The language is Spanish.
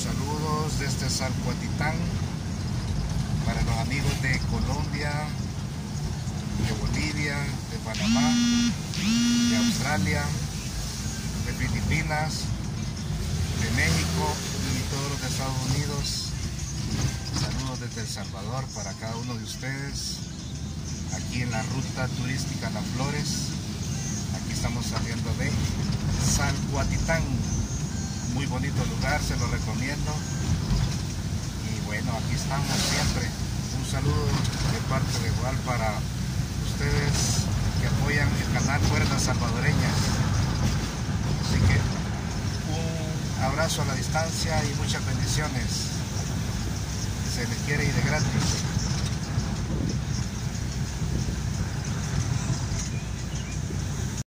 saludos desde Salcuatitán para los amigos de Colombia, de Bolivia, de Panamá, de Australia, de Filipinas, de México y todos los de Estados Unidos. Saludos desde El Salvador para cada uno de ustedes. Aquí en la ruta turística Las Flores. Aquí estamos saliendo de Salcuatitán. Bonito lugar, se lo recomiendo. Y bueno, aquí estamos siempre. Un saludo de parte de igual para ustedes que apoyan el canal Cuerdas Salvadoreñas. Así que un abrazo a la distancia y muchas bendiciones. Se les quiere y de gratis.